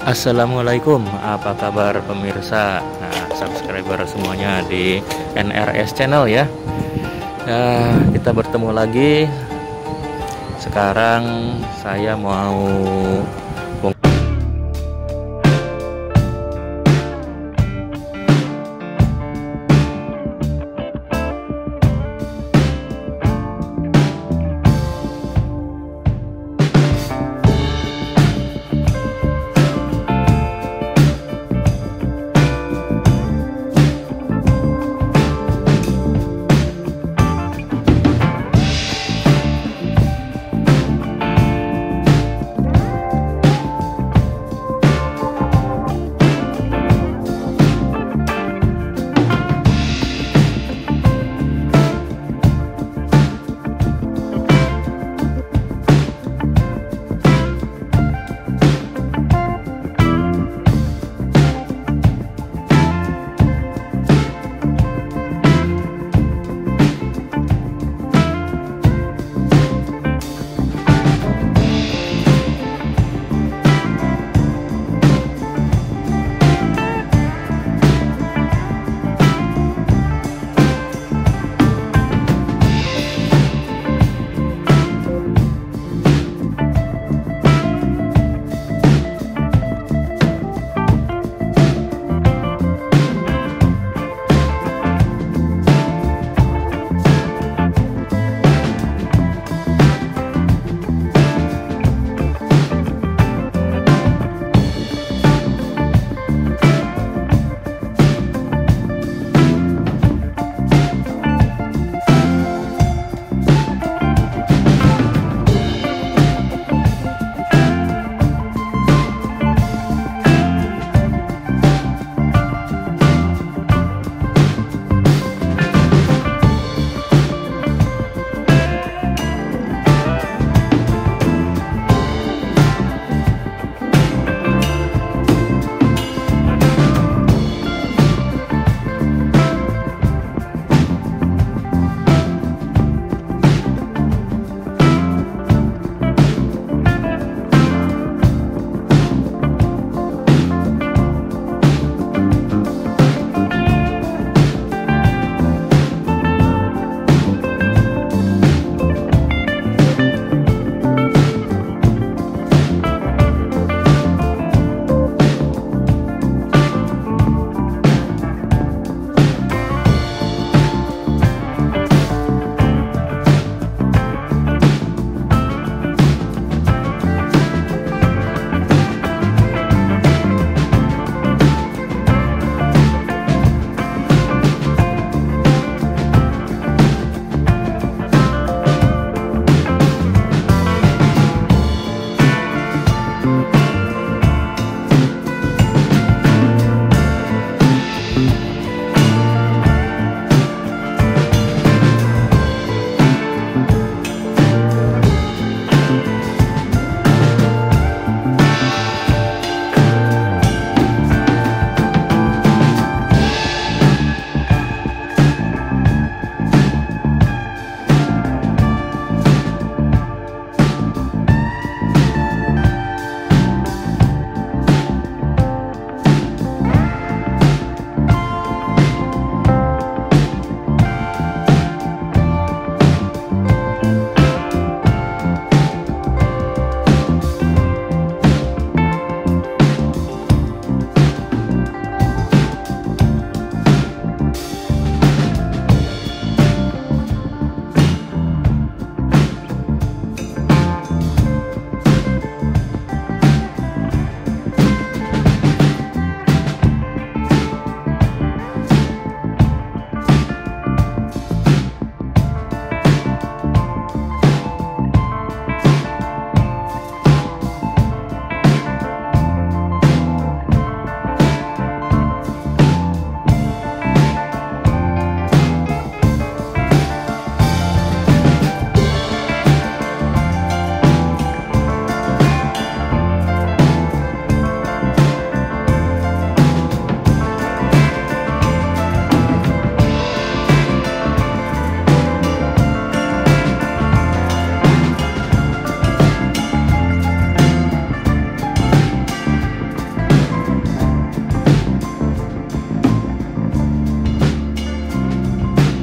Assalamualaikum, apa kabar pemirsa, nah, subscriber semuanya di NRS Channel ya. Nah, kita bertemu lagi. Sekarang saya mau